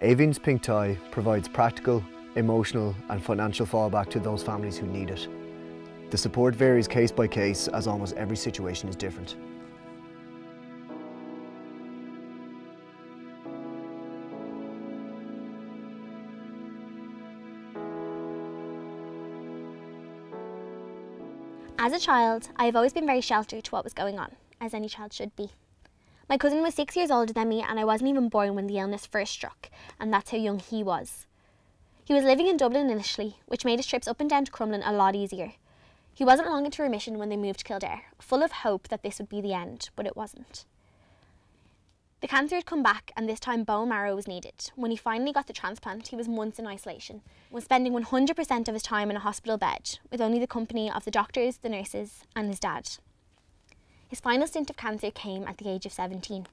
Aoibheann's Pink Tie provides practical, emotional and financial fallback to those families who need it. The support varies case by case as almost every situation is different. As a child, I have always been very sheltered to what was going on, as any child should be. My cousin was six years older than me and I wasn't even born when the illness first struck, and that's how young he was. He was living in Dublin initially, which made his trips up and down to Crumlin a lot easier. He wasn't long into remission when they moved to Kildare, full of hope that this would be the end, but it wasn't. The cancer had come back and this time bone marrow was needed. When he finally got the transplant, he was months in isolation, was spending 100% of his time in a hospital bed, with only the company of the doctors, the nurses and his dad. His final stint of cancer came at the age of 17.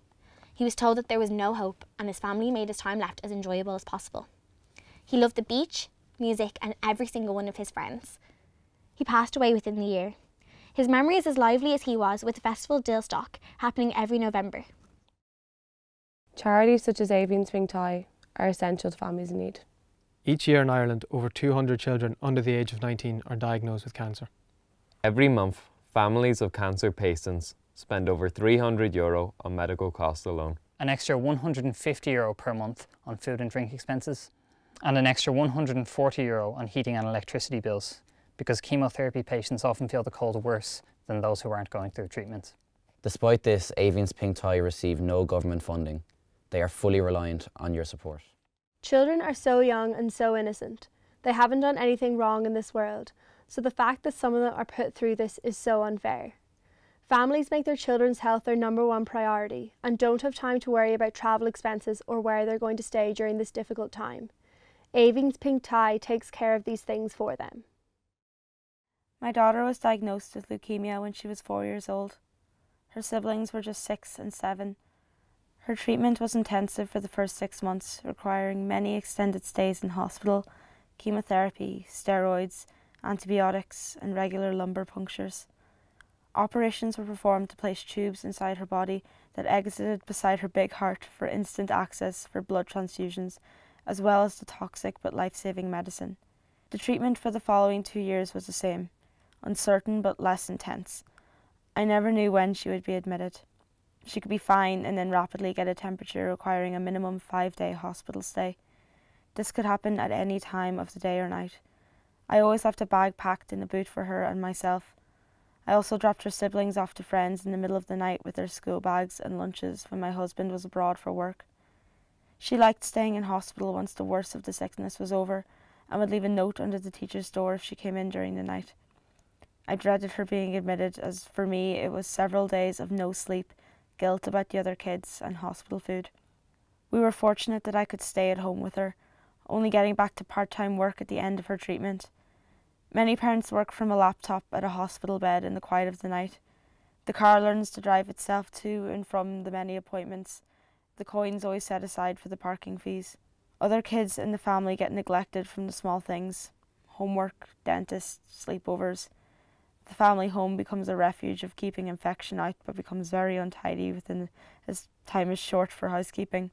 He was told that there was no hope and his family made his time left as enjoyable as possible. He loved the beach, music and every single one of his friends. He passed away within the year. His memory is as lively as he was with the festival Dilstock happening every November. Charities such as Aoibheann Pink Tie are essential to families in need. Each year in Ireland, over 200 children under the age of 19 are diagnosed with cancer. Every month, families of cancer patients spend over 300 euro on medical costs alone. An extra 150 euro per month on food and drink expenses, and an extra 140 euro on heating and electricity bills, because chemotherapy patients often feel the cold worse than those who aren't going through treatment. Despite this, Aoibheann's Pink Tie receive no government funding they are fully reliant on your support. Children are so young and so innocent. They haven't done anything wrong in this world, so the fact that some of them are put through this is so unfair. Families make their children's health their number one priority and don't have time to worry about travel expenses or where they're going to stay during this difficult time. Aoibheann's Pink Tie takes care of these things for them. My daughter was diagnosed with leukemia when she was four years old. Her siblings were just six and seven, her treatment was intensive for the first six months, requiring many extended stays in hospital, chemotherapy, steroids, antibiotics, and regular lumbar punctures. Operations were performed to place tubes inside her body that exited beside her big heart for instant access for blood transfusions, as well as the toxic but life saving medicine. The treatment for the following two years was the same uncertain but less intense. I never knew when she would be admitted. She could be fine and then rapidly get a temperature requiring a minimum five day hospital stay. This could happen at any time of the day or night. I always left a bag packed in a boot for her and myself. I also dropped her siblings off to friends in the middle of the night with their school bags and lunches when my husband was abroad for work. She liked staying in hospital once the worst of the sickness was over and would leave a note under the teacher's door if she came in during the night. I dreaded her being admitted as for me it was several days of no sleep guilt about the other kids, and hospital food. We were fortunate that I could stay at home with her, only getting back to part time work at the end of her treatment. Many parents work from a laptop at a hospital bed in the quiet of the night. The car learns to drive itself to and from the many appointments, the coins always set aside for the parking fees. Other kids in the family get neglected from the small things homework, dentists, sleepovers. The family home becomes a refuge of keeping infection out, but becomes very untidy within as time is short for housekeeping.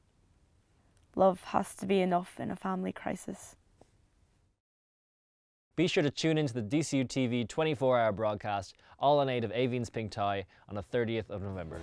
Love has to be enough in a family crisis. Be sure to tune into the DCU TV 24 hour broadcast, all on aid of Aoibheann's Pink Tie, on the 30th of November.